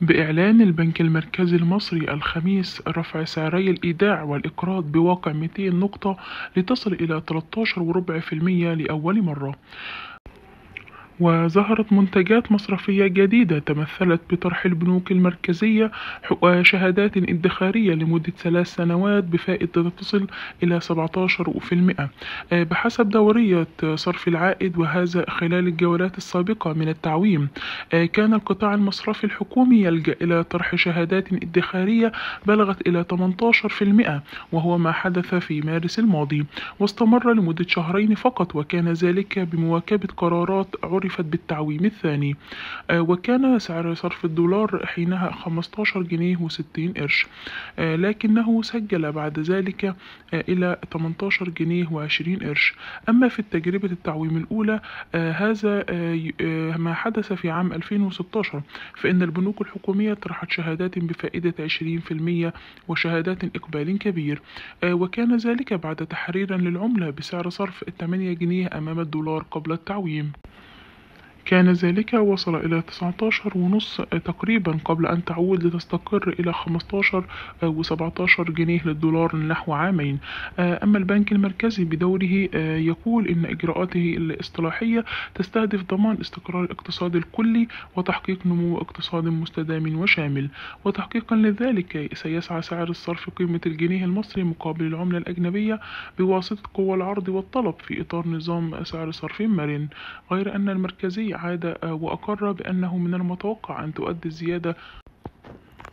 بإعلان البنك المركزي المصري الخميس رفع سعري الإيداع والإقراض بواقع 200 نقطة لتصل إلى 13.4% لأول مرة. وظهرت منتجات مصرفية جديدة تمثلت بطرح البنوك المركزية شهادات ادخارية لمدة ثلاث سنوات بفائدة تصل إلى 17% بحسب دورية صرف العائد وهذا خلال الجولات السابقة من التعويم. كان القطاع المصرفي الحكومي يلجأ إلى طرح شهادات ادخارية بلغت إلى 18% وهو ما حدث في مارس الماضي. واستمر لمدة شهرين فقط وكان ذلك بمواكبة قرارات عرف عرفت بالتعويم الثاني. آه، وكان سعر صرف الدولار حينها 15 جنيه و60 قرش. آه، لكنه سجل بعد ذلك آه، إلى 18 جنيه و20 قرش. أما في التجربة التعويم الأولى هذا ما حدث في عام 2016 فإن البنوك الحكومية طرحت شهادات بفائدة 20% وشهادات إقبال كبير. وكان ذلك بعد تحرير للعملة بسعر صرف 8 جنيه أمام الدولار قبل التعويم. كان ذلك وصل إلى تسعتاشر ونص تقريبا قبل أن تعود لتستقر إلى خمستاشر وسبعتاشر جنيه للدولار نحو عامين. أما البنك المركزي بدوره يقول إن إجراءاته الاصطلاحية تستهدف ضمان استقرار الاقتصاد الكلي وتحقيق نمو اقتصاد مستدام وشامل. وتحقيقا لذلك سيسعى سعر الصرف قيمة الجنيه المصري مقابل العملة الأجنبية بواسطة قوى العرض والطلب في إطار نظام سعر صرف مرن. غير أن المركزي عاد وأقر بأنه من المتوقع أن تؤدي الزيادة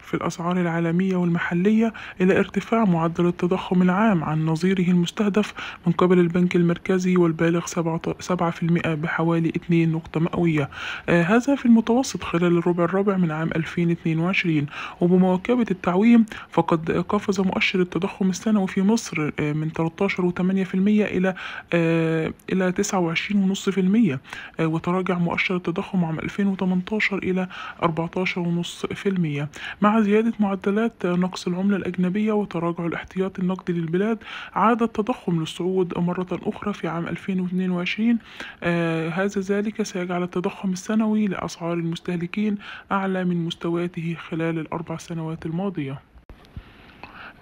في الأسعار العالمية والمحلية إلى ارتفاع معدل التضخم العام عن نظيره المستهدف من قبل البنك المركزي والبالغ 7% بحوالي 2 نقطة مئوية. آه هذا في المتوسط خلال الربع الرابع من عام 2022 وبمواكبة التعويم فقد قفز مؤشر التضخم السنوي في مصر آه من 13.8% إلى آه إلى 29.5% آه وتراجع مؤشر التضخم عام 2018 إلى 14.5% مع زيادة معدلات نقص العملة الأجنبية وتراجع الاحتياطي النقدي للبلاد عاد التضخم للصعود مرة أخرى في عام 2022 آه هذا ذلك سيجعل التضخم السنوي لأسعار المستهلكين أعلى من مستوياته خلال الأربع سنوات الماضية.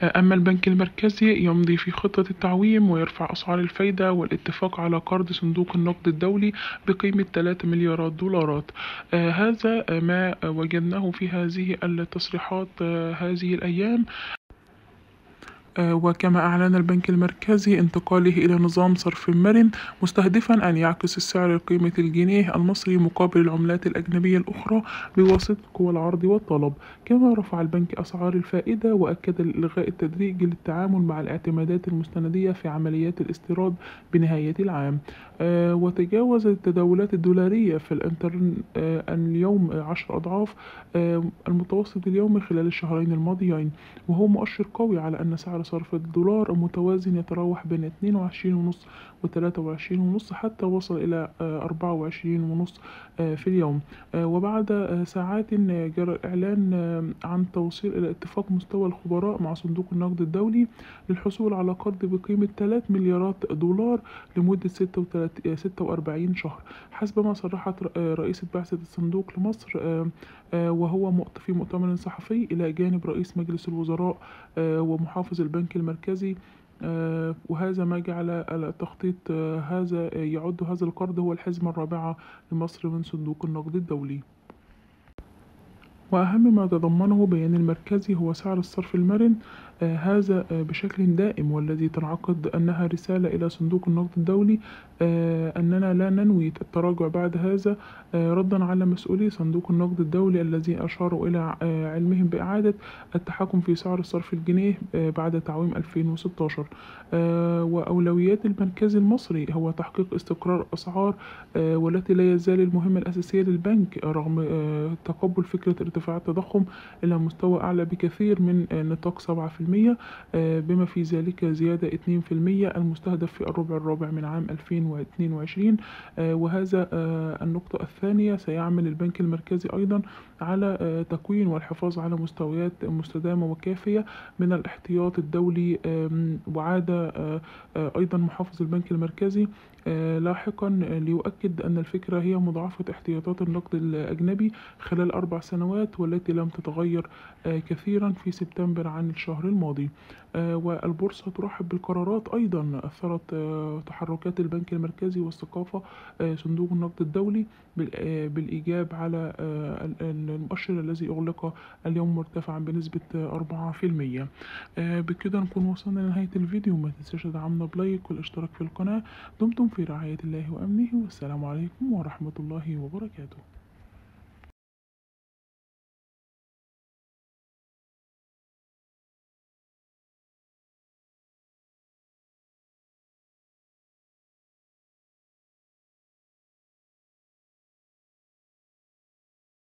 أما البنك المركزي يمضي في خطة التعويم ويرفع أسعار الفايدة والاتفاق على قرض صندوق النقد الدولي بقيمة 3 مليارات دولارات. آه هذا ما وجدناه في هذه التصريحات آه هذه الأيام. وكما أعلن البنك المركزي انتقاله إلى نظام صرف مرن مستهدفا أن يعكس السعر قيمة الجنيه المصري مقابل العملات الأجنبية الأخرى بواسطة قوى العرض والطلب. كما رفع البنك أسعار الفائدة وأكد الإلغاء التدريجي للتعامل مع الاعتمادات المستندية في عمليات الاستيراد بنهاية العام. آه، وتجاوز التداولات الدولارية في الانترن آه، اليوم عشر أضعاف المتوسط اليومي خلال الشهرين الماضيين. وهو مؤشر قوي على أن سعر صرف الدولار متوازن يتراوح بين اتنين وعشرين ونص وتلاتة وعشرين ونص حتى وصل إلى آه، أربعة وعشرين ونص آه، في اليوم. آه، وبعد ساعات جرى الإعلان عن توصيل إلى اتفاق مستوى الخبراء مع صندوق النقد الدولي للحصول على قرض بقيمة 3 مليارات دولار لمدة ستة وأربعين شهر. حسب ما صرحت رئيسة بعثة الصندوق لمصر وهو في مؤتمر صحفي إلى جانب رئيس مجلس الوزراء ومحافظ البنك المركزي آه، وهذا ما جعل التخطيط آه، هذا يعد هذا القرض هو الحزمة الرابعة لمصر من صندوق النقد الدولي. وأهم ما تضمنه بيان المركزي هو سعر الصرف المرن هذا آه بشكل دائم والذي تنعقد أنها رسالة إلى صندوق النقد الدولي آه أننا لا ننوي التراجع بعد هذا. آه، ردا على مسؤولي صندوق النقد الدولي الذي أشاروا إلى علمهم بإعادة التحكم في سعر الصرف الجنيه بعد تعويم 2016 وأولويات المركز المصري هو تحقيق استقرار أسعار والتي لا يزال المهمة الأساسية للبنك رغم تقبل فكرة ارتفاع التضخم إلى مستوى أعلى بكثير من نطاق 7% المية. بما في ذلك زيادة اتنين في المية المستهدف في الربع الرابع من عام ألفين واتنين وعشرين. وهذا آه، النقطة الثانية. سيعمل البنك المركزي أيضا على آه، تكوين والحفاظ على مستويات مستدامة وكافية من الاحتياط الدولي. وعاد آه، آه، أيضا محافظ البنك المركزي آه، لاحقا ليؤكد أن الفكرة هي مضاعفة احتياطات النقد الأجنبي خلال أربع سنوات والتي لم تتغير آه، كثيرا في سبتمبر عن الشهر الماضي. آه، والبورصة ترحب بالقرارات أيضا. أثرت آه، تحركات البنك المركزي والثقافة آه، صندوق النقد الدولي بال- بالإيجاب على ال- ال- المؤشر الذي أغلق اليوم مرتفعا بنسبة آه، 4% آه، بكده نكون وصلنا لنهاية الفيديو. ما تنساش تدعمنا بلايك والاشتراك في القناة. دمتم في رعاية الله وأمنه. والسلام عليكم ورحمة الله وبركاته.